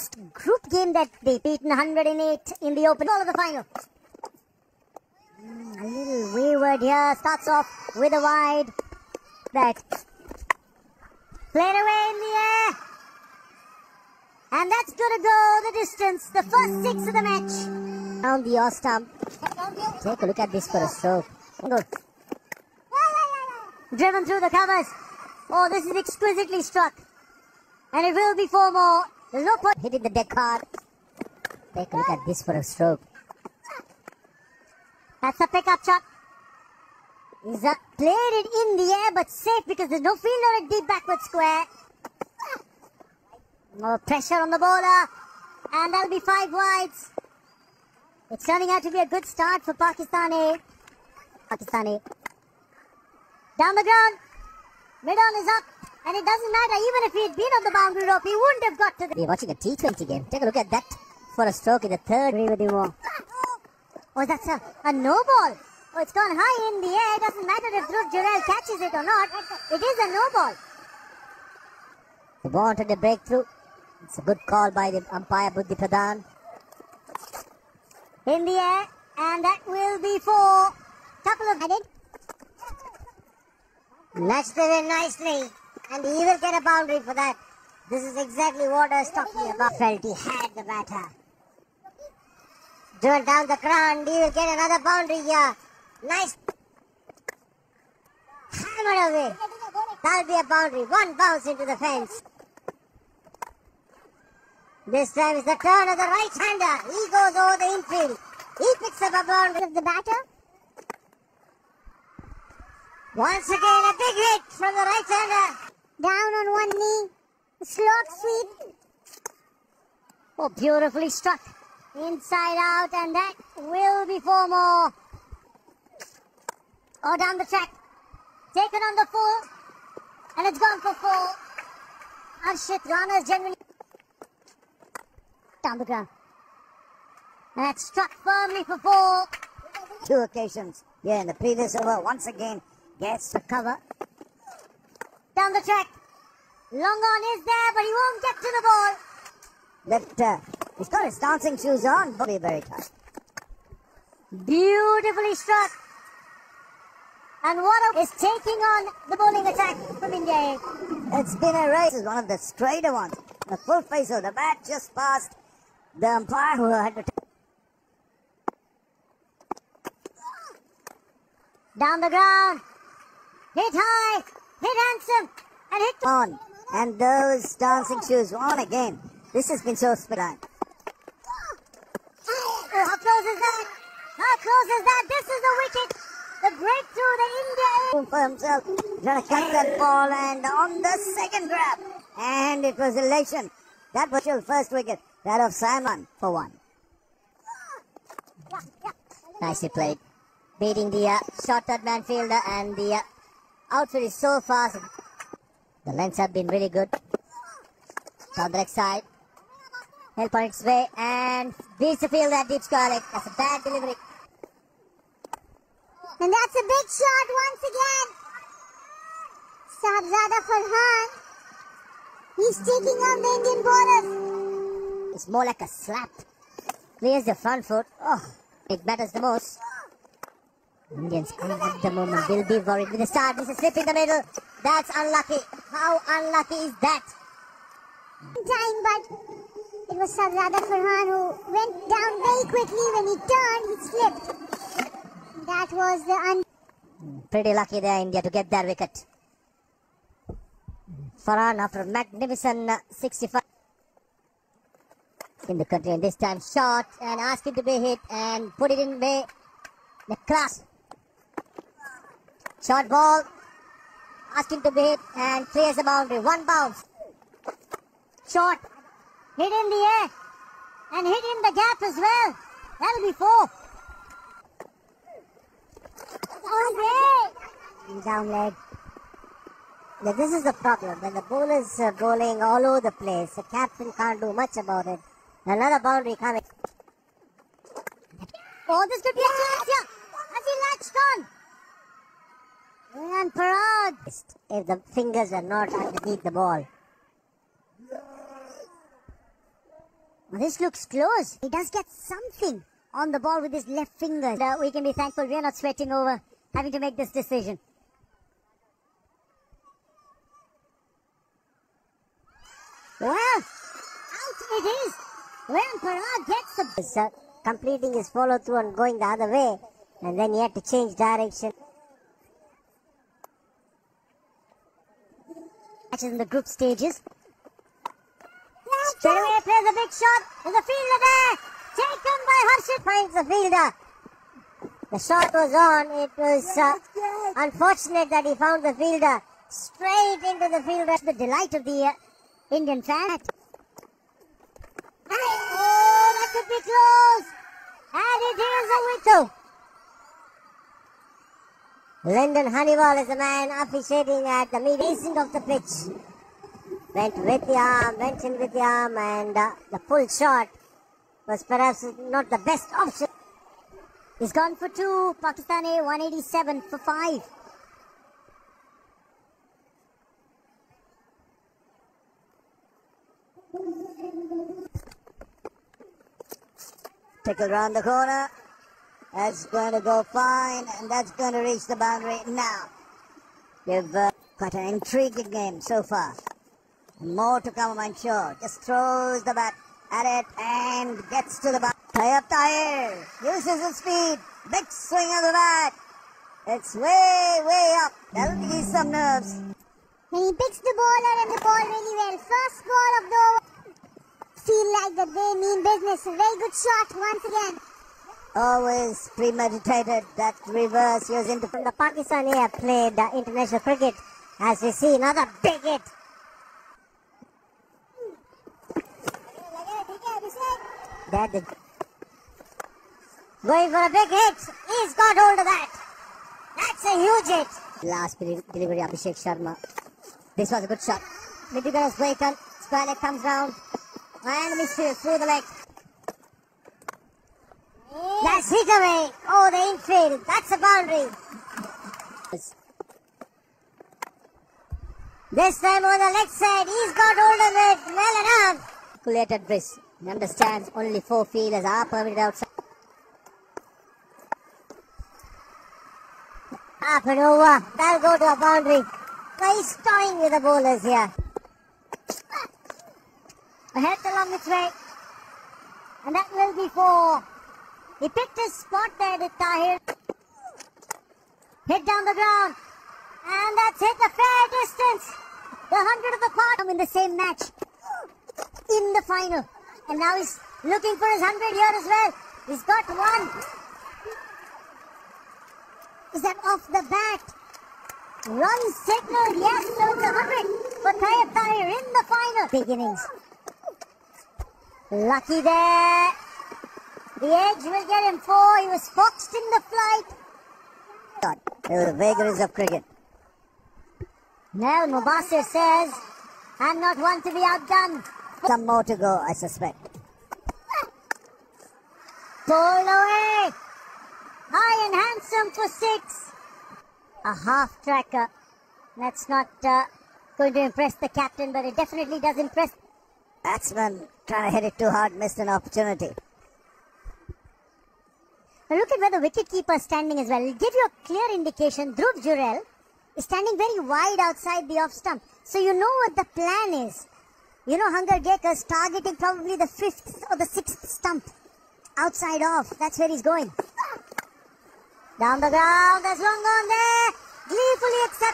first group game that they beaten 108 in the open ball of the final. Mm, a little wayward here. Starts off with a wide. That played away in the air. And that's going to go the distance. The first six of the match. Down the off. Take a look at this for a stroke. Good. Driven through the covers. Oh, this is exquisitely struck. And it will be four more. There's no point hitting the deck hard. Take a look at this for a stroke. That's a pickup shot. He's uh, played it in the air but safe because there's no fielder at deep backward square. More pressure on the bowler. And that'll be five wides. It's turning out to be a good start for Pakistani. Pakistani. Down the ground. Mid on is up. And it doesn't matter, even if he'd been on the boundary rope, he wouldn't have got to the... We're watching a T20 game. Take a look at that for a stroke in the third. Agree with you. Oh, that's a, a no ball. Oh, it's gone high in the air. It doesn't matter if Dhruv Jurel catches it or not. It is a no ball. They wanted a breakthrough. It's a good call by the umpire Buddhi Pradhan. In the air, and that will be for couple of headed. Matched it in nicely, and he will get a boundary for that. This is exactly what I was talking about. Felt he had the batter. Driven down the ground, he will get another boundary here. Nice. Hammered away. That'll be a boundary. One bounce into the fence. This time is the turn of the right-hander. He goes over the infield. He picks up a boundary of the batter. Once again, a big hit from the right-hander. Down on one knee. Slot sweep. Oh, beautifully struck. Inside out, and that will be four more. Oh, down the track. Taken on the full. And it's gone for four. Harshit is generally down the ground. And that struck firmly for four. Two occasions. Yeah, in the previous over, once again, gets the cover. Down the track. Long on is there, but he won't get to the ball. That, uh, he's got his dancing shoes on, but very tight. Beautifully struck. And what is taking on the bowling attack from India. It's been a race. It's one of the straighter ones. The full face of the bat just passed the umpire who had to. Down the ground. Hit high. Hit handsome. And hit on. And those dancing shoes on again. This has been so spectacular. How close is that? How close is that? This is the wicket. The breakthrough that India for himself. Trying to cut that ball and on the second grab. And it was elation. That was your first wicket. That of Simon for one. Nicely played. Beating the uh, short third man fielder and the uh, outfield is so fast. The lengths have been really good. Down the leg side. Help on its way and beats the field at deep scarlet. That's a bad delivery. And that's a big shot once again. Sahibzada Farhan. He's taking on the Indian bowlers. It's more like a slap. Clears the front foot. Oh, it matters the most. Indians at the moment They'll be worried with the start. This is slip in the middle. That's unlucky. How unlucky is that? Time, but it was Sahibzada Farhan who went down very quickly. When he turned, he slipped. That was the un. Pretty lucky there, India, to get that wicket. Farhan after a magnificent uh, 65 in the country and this time shot and ask him to be hit and put it in way the class short ball. Ask him to be hit and clears the boundary. One bounce. Short. Hit in the air. And hit in the gap as well. That'll be four. Okay. down leg. Now this is the problem. When the bowlers are bowling all over the place the captain can't do much about it. Another boundary coming. Oh, this could be a chance here. Has he latched on? And If the fingers are not underneath the ball. This looks close. He does get something on the ball with his left finger. Uh, we can be thankful we are not sweating over having to make this decision. Well, out it is. When Parag gets the... uh, completing his follow through and going the other way, and then he had to change direction. Matches in the group stages. Straight away plays a big shot. There's a fielder there. Taken by Harshit. Finds the fielder. The shot was on. It was uh, unfortunate that he found the fielder straight into the fielder. The delight of the uh, Indian fan. Oh, that could be close. And it is a wicket. Lyndon Hannibal is the man officiating at the mid east of the pitch. Went with the arm, went in with the arm, and uh, the full shot was perhaps not the best option. He's gone for two. Pakistani 187 for five. Tickle round the corner. That's going to go fine, and that's going to reach the boundary now. We've uh, quite an intriguing game so far. More to come, I'm sure. Just throws the bat at it and gets to the bat. Up Tahir. Uses his speed. Big swing of the bat. It's way, way up. That'll ease some nerves. And he picks the bowler and the ball really well. First ball of the over. Feel like that they mean business. A very good shot once again. Always premeditated. That reverse he was into. The Pakistani have played uh, international cricket. As we see another big hit. That going for a big hit. He's got hold of that. That's a huge hit. Last deli- delivery, Abhishek Sharma. This was a good shot. Is Waken. Square leg comes round. And misfield through the leg. Hit away. Oh, the infield. That's a boundary. This time on the left side, he's got hold of it. Well enough. Calculated. He understands only four fielders are permitted outside. Up and over. That'll go to a boundary. Nice toying with the bowlers here. Ahead along its way. And that will be four. He picked his spot there with Tahir. Hit down the ground. And that's hit a fair distance. The hundred of the part in the same match. In the final. And now he's looking for his hundred here as well. He's got one. Is that off the bat? Run signal, yes, so it's a hundred for Tayyab Tahir in the final. Beginnings. Lucky there. The edge will get him four. He was foxed in the flight. God, the vagaries of cricket. Now Mubasir says, I'm not one to be outdone. Some more to go, I suspect. Pulled away. High and handsome for six. A half tracker. That's not uh, going to impress the captain, but it definitely does impress. Batsman trying to hit it too hard, missed an opportunity. Look at where the wicketkeeper is standing as well. It'll give you a clear indication. Dhruv Jurel is standing very wide outside the off stump. So you know what the plan is. You know Hangargekar's targeting probably the fifth or the sixth stump. Outside off. That's where he's going. Down the ground. There's one gone there. Gleefully accepts.